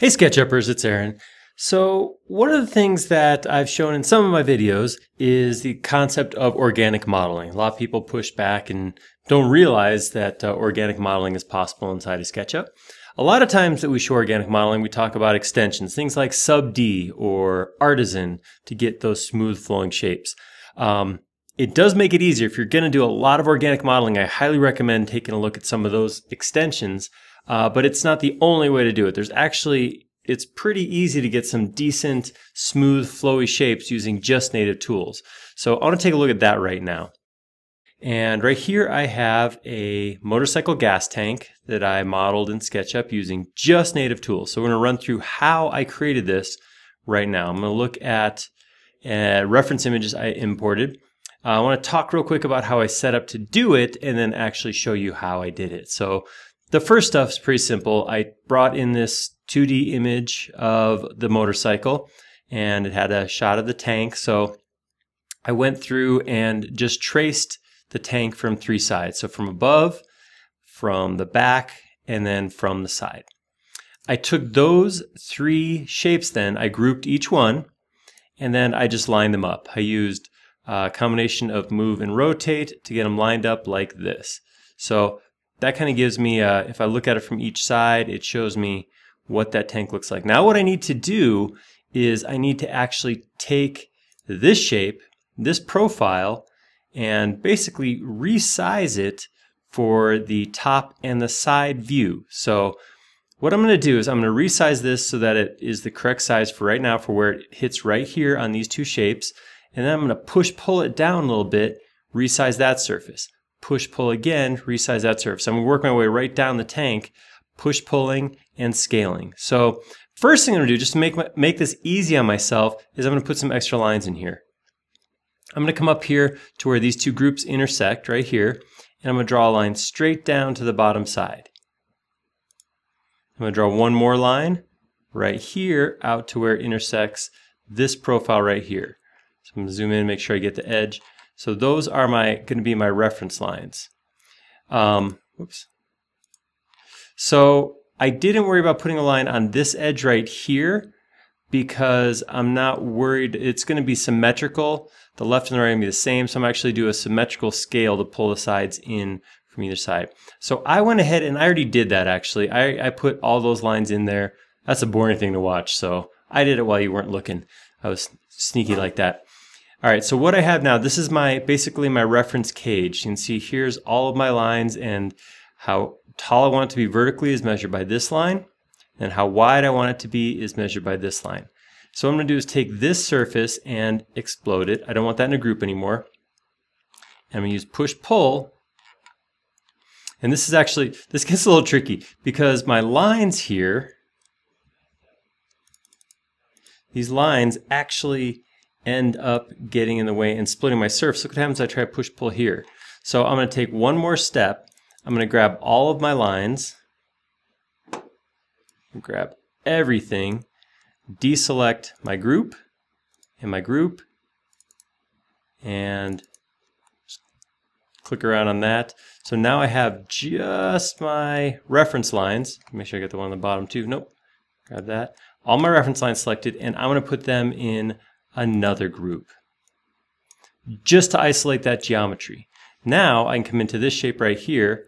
Hey SketchUppers, it's Aaron. So one of the things that I've shown in some of my videos is the concept of organic modeling. A lot of people push back and don't realize that uh, organic modeling is possible inside of SketchUp. A lot of times that we show organic modeling, we talk about extensions, things like sub-D or artisan to get those smooth flowing shapes. Um, it does make it easier. If you're going to do a lot of organic modeling, I highly recommend taking a look at some of those extensions uh, but it's not the only way to do it. There's actually, it's pretty easy to get some decent, smooth, flowy shapes using just native tools. So I want to take a look at that right now. And right here I have a motorcycle gas tank that I modeled in SketchUp using just native tools. So we're going to run through how I created this right now. I'm going to look at uh, reference images I imported. Uh, I want to talk real quick about how I set up to do it and then actually show you how I did it. So the first stuff is pretty simple. I brought in this 2D image of the motorcycle and it had a shot of the tank. So I went through and just traced the tank from three sides. So from above, from the back, and then from the side. I took those three shapes then, I grouped each one, and then I just lined them up. I used a combination of move and rotate to get them lined up like this. So that kind of gives me, a, if I look at it from each side, it shows me what that tank looks like. Now what I need to do is I need to actually take this shape, this profile, and basically resize it for the top and the side view. So what I'm going to do is I'm going to resize this so that it is the correct size for right now for where it hits right here on these two shapes. And then I'm going to push pull it down a little bit, resize that surface push pull again, resize that surface. I'm gonna work my way right down the tank, push pulling and scaling. So first thing I'm gonna do, just to make, my, make this easy on myself, is I'm gonna put some extra lines in here. I'm gonna come up here to where these two groups intersect right here, and I'm gonna draw a line straight down to the bottom side. I'm gonna draw one more line right here out to where it intersects this profile right here. So I'm gonna zoom in, make sure I get the edge. So those are my going to be my reference lines. Um, whoops. So I didn't worry about putting a line on this edge right here because I'm not worried. It's going to be symmetrical. The left and the right are going to be the same. So I'm actually do a symmetrical scale to pull the sides in from either side. So I went ahead and I already did that actually. I, I put all those lines in there. That's a boring thing to watch. So I did it while you weren't looking. I was sneaky like that. All right, so what I have now, this is my basically my reference cage. You can see here's all of my lines and how tall I want it to be vertically is measured by this line, and how wide I want it to be is measured by this line. So what I'm going to do is take this surface and explode it. I don't want that in a group anymore. I'm going to use push-pull. And this is actually, this gets a little tricky because my lines here, these lines actually end up getting in the way and splitting my surface. Look what happens I try to push pull here. So I'm going to take one more step. I'm going to grab all of my lines, grab everything, deselect my group and my group, and click around on that. So now I have just my reference lines. Make sure I get the one on the bottom too. Nope. Grab that. All my reference lines selected, and I'm going to put them in another group just to isolate that geometry. Now I can come into this shape right here,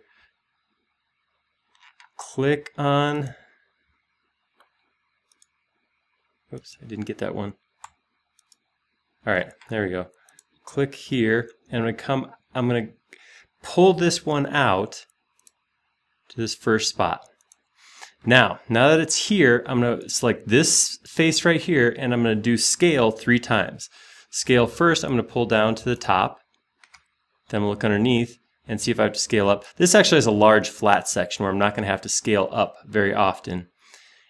click on, oops, I didn't get that one. All right, there we go. Click here, and I'm gonna come, I'm gonna pull this one out to this first spot. Now, now that it's here, I'm to select this face right here and I'm going to do scale three times. Scale first, I'm to pull down to the top. Then I'm look underneath and see if I have to scale up. This actually has a large flat section where I'm not going to have to scale up very often.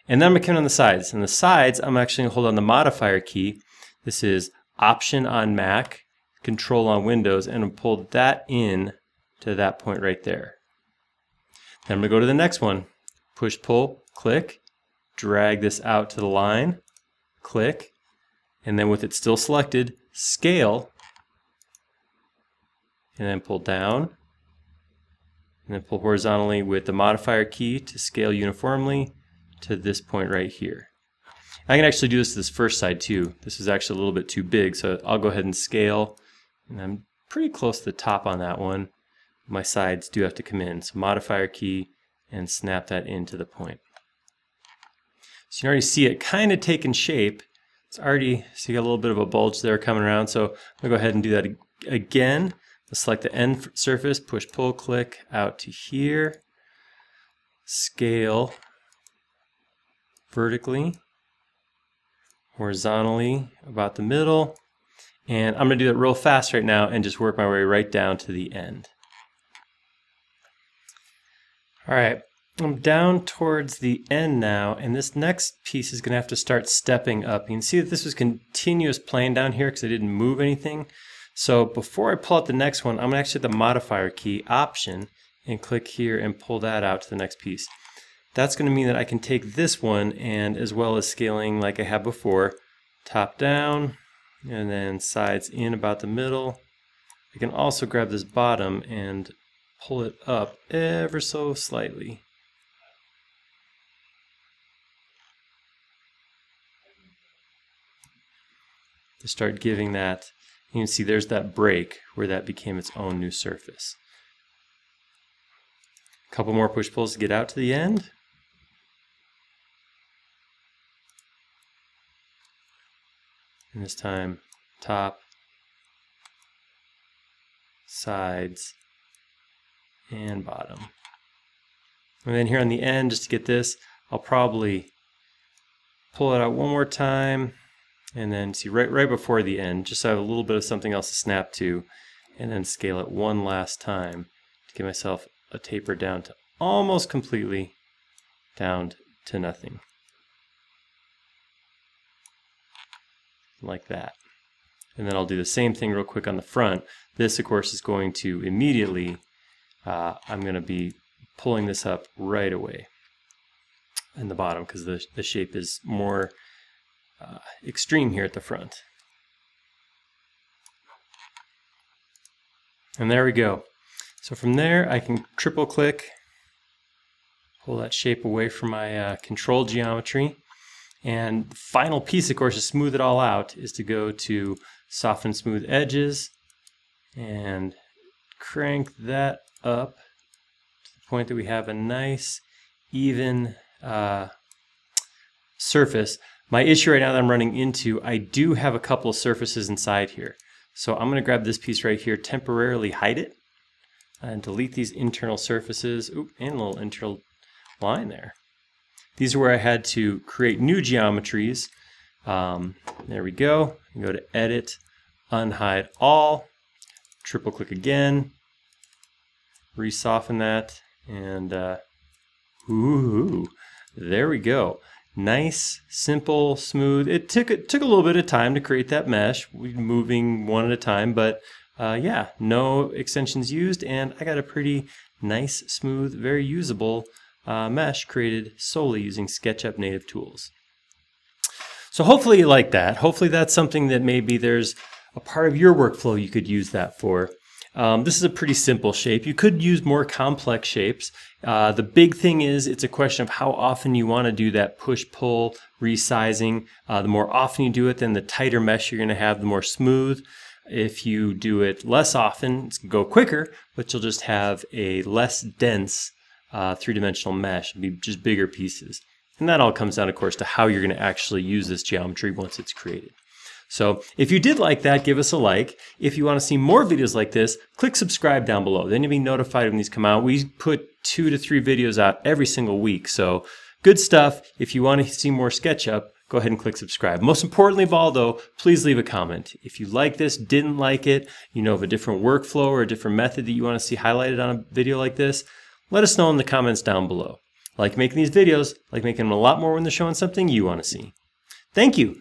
And then I'm to come on the sides. And the sides, I'm actually to hold on the modifier key. This is Option on Mac, Control on Windows, and I'll pull that in to that point right there. Then I'm to go to the next one push pull, click, drag this out to the line, click, and then with it still selected, scale, and then pull down, and then pull horizontally with the modifier key to scale uniformly to this point right here. I can actually do this to this first side too. This is actually a little bit too big, so I'll go ahead and scale. And I'm pretty close to the top on that one. My sides do have to come in. So modifier key and snap that into the point. So you can already see it kind of taking shape. It's already, see a little bit of a bulge there coming around. So I'm gonna go ahead and do that again. Let's select the end surface, push pull click out to here, scale vertically, horizontally about the middle, and I'm to do that real fast right now and just work my way right down to the end. All right, I'm down towards the end now, and this next piece is going to have to start stepping up. You can see that this was continuous plane down here because I didn't move anything. So before I pull out the next one, I'm going to actually hit the modifier key, Option, and click here and pull that out to the next piece. That's going to mean that I can take this one and as well as scaling like I have before, top down and then sides in about the middle. I can also grab this bottom and pull it up ever so slightly. To start giving that, you can see there's that break where that became its own new surface. A couple more push pulls to get out to the end. And this time, top, sides, and bottom. And then here on the end, just to get this, I'll probably pull it out one more time and then see right, right before the end, just so I have a little bit of something else to snap to, and then scale it one last time to get myself a taper down to almost completely down to nothing. like that. And then I'll do the same thing real quick on the front. This, of course, is going to immediately, uh, I'm going to be pulling this up right away in the bottom because the, the shape is more uh, extreme here at the front. And there we go. So from there, I can triple click, pull that shape away from my uh, control geometry. And the final piece, of course, to smooth it all out is to go to soften smooth edges and crank that up to the point that we have a nice even uh, surface. My issue right now that I'm running into, I do have a couple of surfaces inside here. So I'm going to grab this piece right here, temporarily hide it, and delete these internal surfaces. Oop, and a little internal line there. These are where I had to create new geometries. Um, there we go. go to Edit, Unhide All, triple click again, resoften that, and uh, ooh, there we go. Nice, simple, smooth. It took it took a little bit of time to create that mesh, moving one at a time, but uh, yeah, no extensions used, and I got a pretty nice, smooth, very usable uh, mesh created solely using SketchUp native tools. So hopefully you like that. Hopefully that's something that maybe there's a part of your workflow you could use that for. Um, this is a pretty simple shape. You could use more complex shapes. Uh, the big thing is it's a question of how often you want to do that push-pull resizing. Uh, the more often you do it, then the tighter mesh you're going to have, the more smooth. If you do it less often, it's going to go quicker, but you'll just have a less dense uh, three-dimensional mesh, be just bigger pieces. And that all comes down, of course, to how you're going to actually use this geometry once it's created. So if you did like that, give us a like. If you want to see more videos like this, click subscribe down below. Then you'll be notified when these come out. We put two to three videos out every single week. So good stuff. If you want to see more SketchUp, go ahead and click subscribe. Most importantly of all, though, please leave a comment. If you like this, didn't like it, you know of a different workflow or a different method that you want to see highlighted on a video like this, let us know in the comments down below. like making these videos, like making them a lot more when they're showing something you want to see. Thank you.